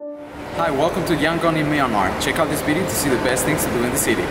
Hi, welcome to Yangon in Myanmar. Check out this video to see the best things to do in the city.